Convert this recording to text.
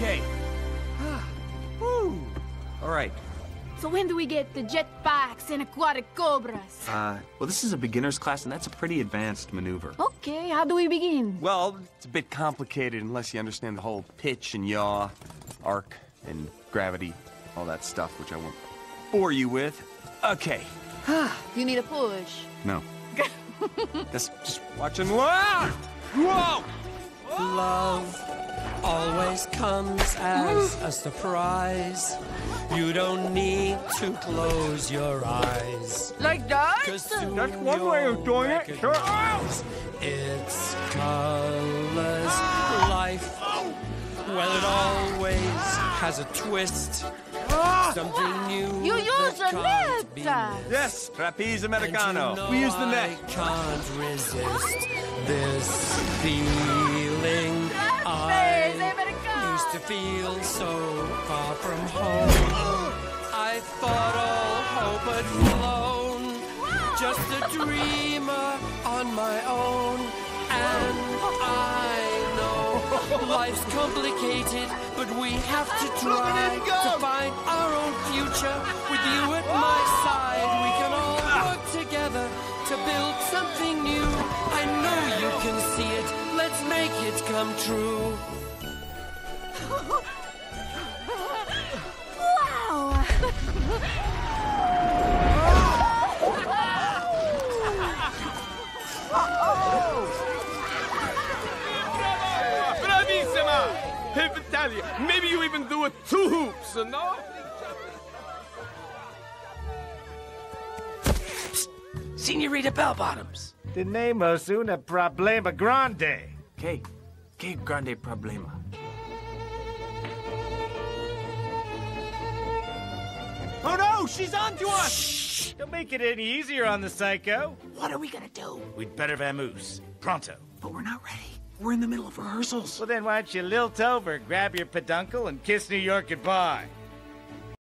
Okay. Woo. All right. So when do we get the jetpacks and aquatic cobras? Uh, well, this is a beginner's class, and that's a pretty advanced maneuver. Okay, how do we begin? Well, it's a bit complicated unless you understand the whole pitch and yaw, arc and gravity, all that stuff, which I won't bore you with. Okay. You need a push. No. just, just watching. Whoa! Whoa! Love always comes as a surprise. You don't need to close your eyes. Like that? That's one way of doing it. Sure. recognize It's colors, life. Well, it always has a twist. Something new. Ah. You use that a can't net. Yes, trapeze And you americano. know we use the net. I can't resist this feeling. To feel so far from home. I thought all hope had flown. Just a dreamer on my own. And I know life's complicated, but we have to try to find our own future. With you at my side, we can all work together to build something new. I know you can see it. Let's make it come true. Bravissima! Hey, Vitalia, maybe you even do it two hoops, no? Senorita Bellbottoms. Tenemos una problema grande. Okay. Que grande problema. Oh no, she's onto us! Don't make it any easier on the psycho. What are we gonna do? We'd better vamoose. Pronto. But we're not ready. We're in the middle of rehearsals. Well, then why don't you lilt over, grab your peduncle, and kiss New York goodbye?